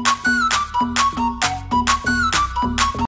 Bye.